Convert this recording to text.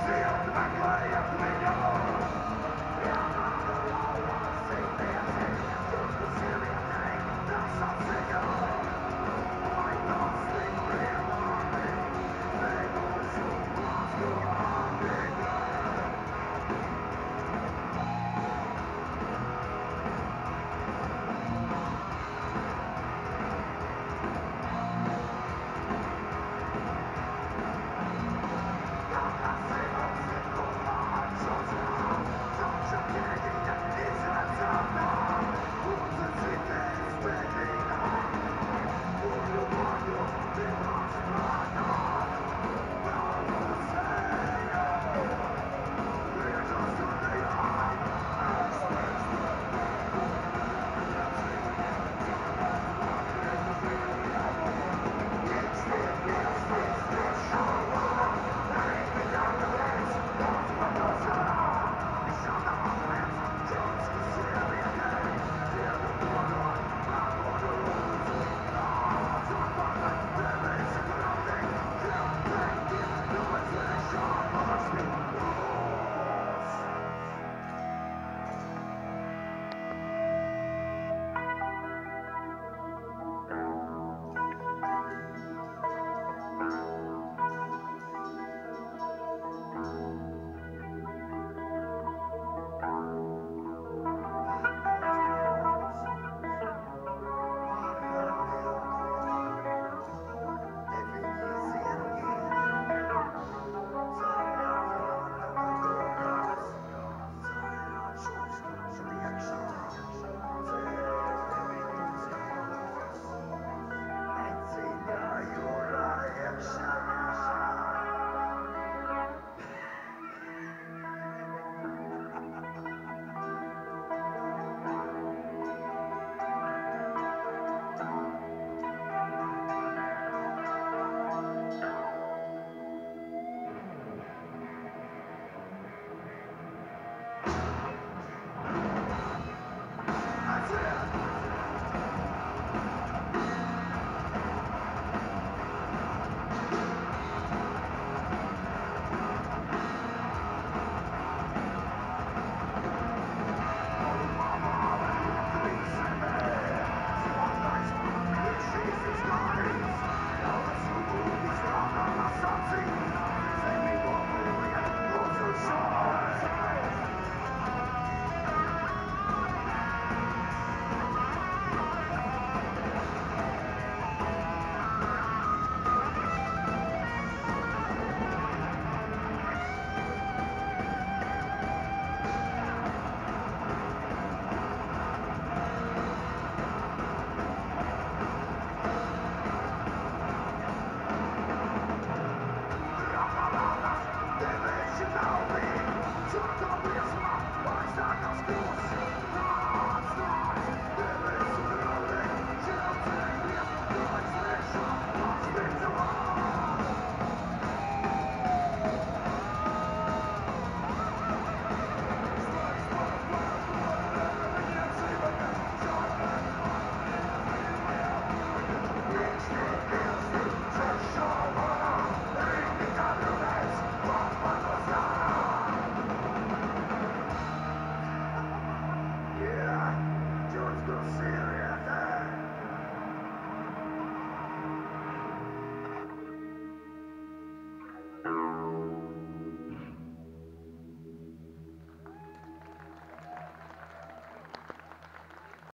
Shut up!